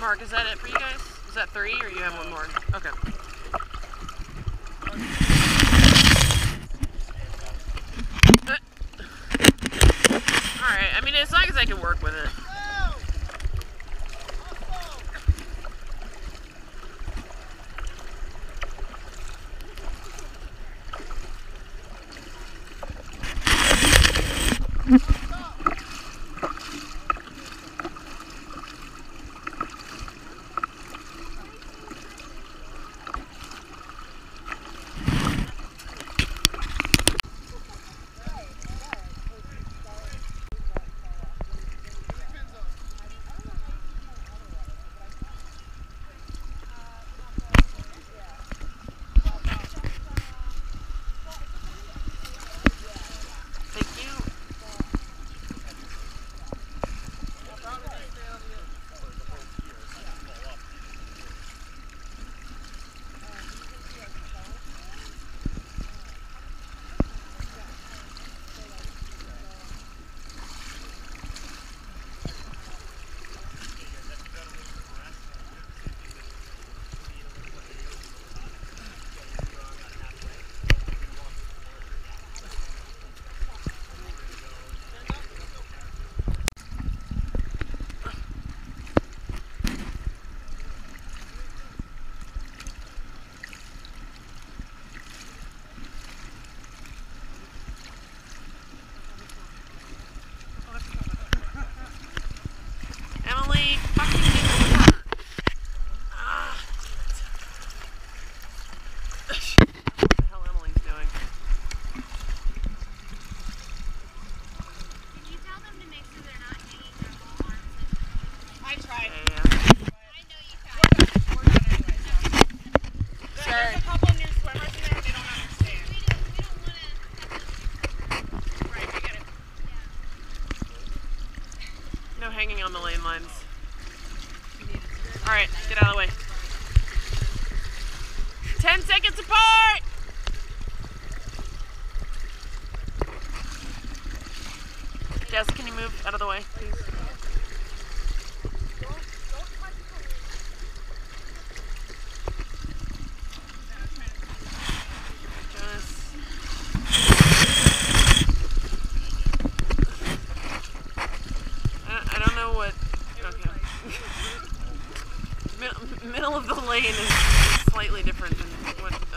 Mark, is that it for you guys? Is that three, or you have one more? Okay. Alright, I mean, as long as I can work with it. Thank get it. No hanging on the lane lines. Alright, get out of the way. Ten seconds apart! Jess, can you move out of the way, please? Jonas. I don't, I don't know what. Okay. Mid- middle of the lane is slightly different than what